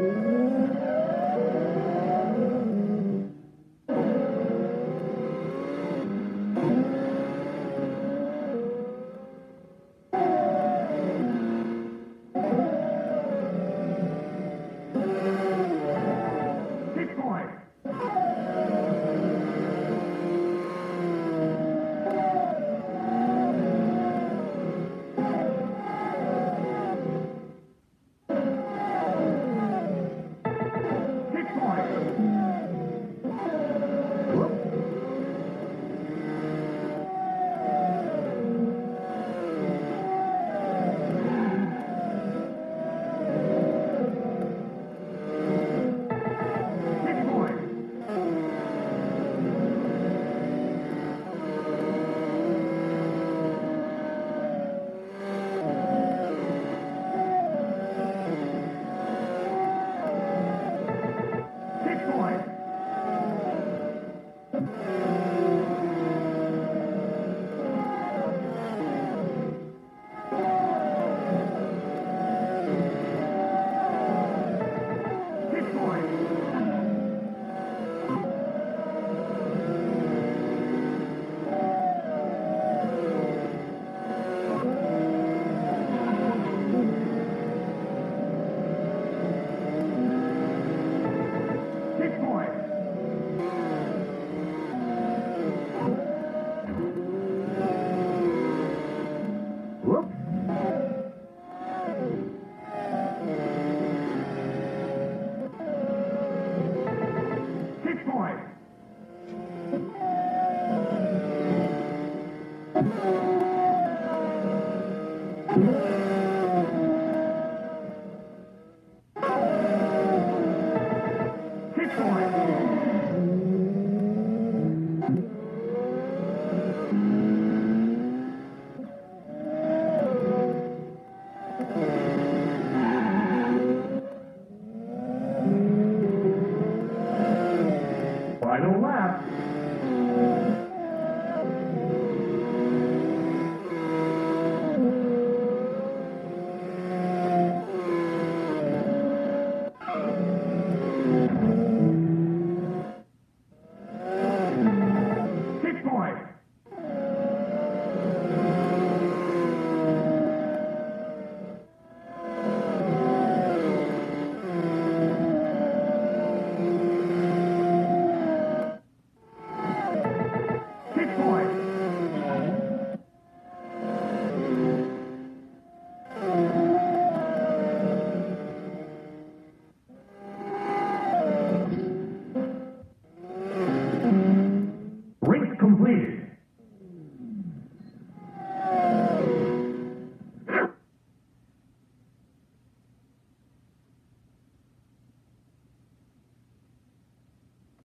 one, go! final lap.